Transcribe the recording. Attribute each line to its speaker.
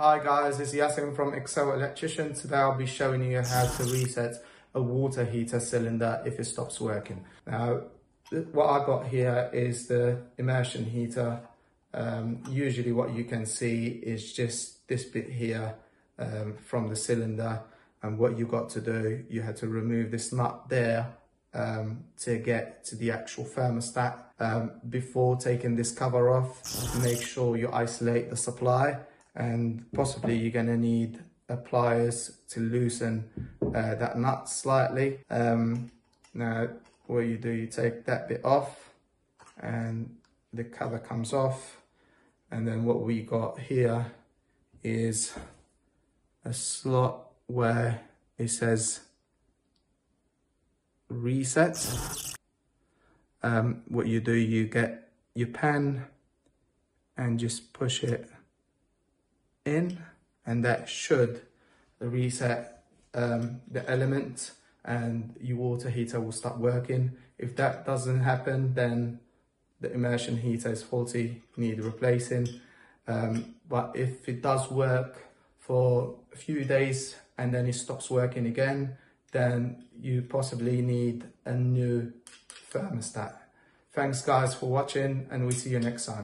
Speaker 1: Hi guys, it's Yasin from Excel Electrician. Today I'll be showing you how to reset a water heater cylinder if it stops working. Now, what I got here is the immersion heater. Um, usually what you can see is just this bit here um, from the cylinder and what you got to do, you had to remove this nut there um, to get to the actual thermostat. Um, before taking this cover off, make sure you isolate the supply and possibly you're going to need pliers to loosen uh, that nut slightly. Um, now what you do, you take that bit off and the cover comes off and then what we got here is a slot where it says reset. Um, what you do, you get your pen and just push it in and that should reset um, the element and your water heater will start working. If that doesn't happen, then the immersion heater is faulty, need replacing. Um, but if it does work for a few days and then it stops working again, then you possibly need a new thermostat. Thanks guys for watching and we see you next time.